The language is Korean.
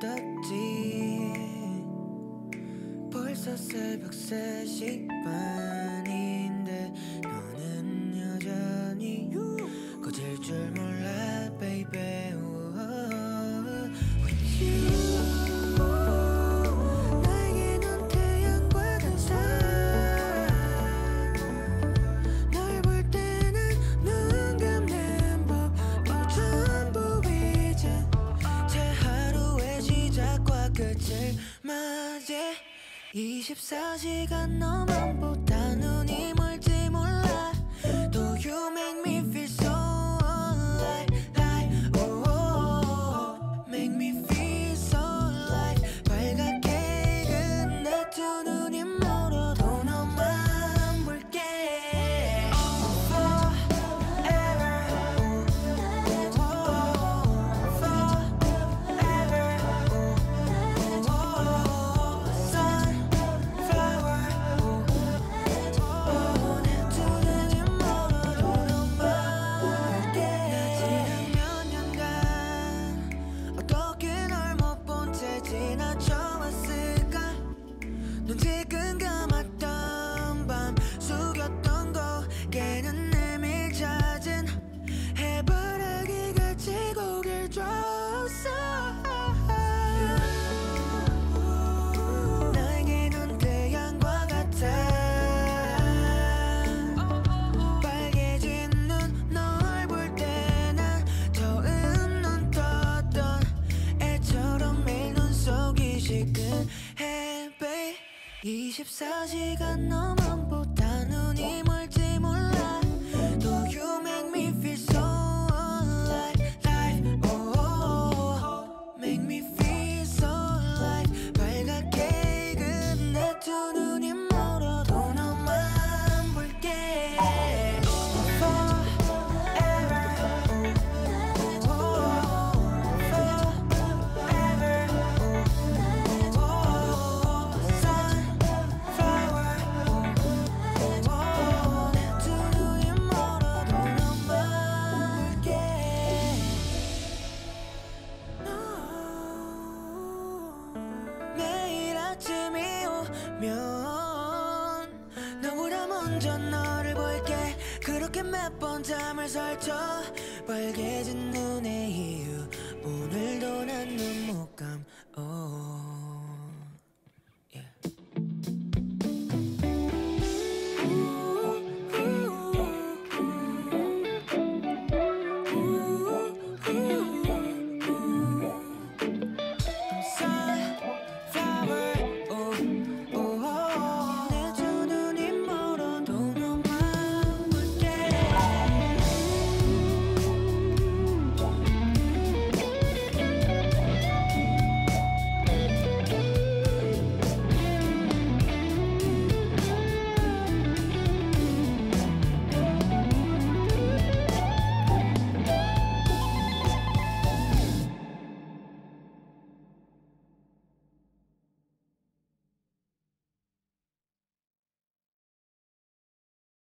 떴지. 벌써 새벽 3시 반이. 맞이 24시간 너만 보다 눈이 멀 24시간 넘어 면 너보다 먼저 너를 볼게. 그렇게 몇 번 잠을 설쳐 빨개진 눈에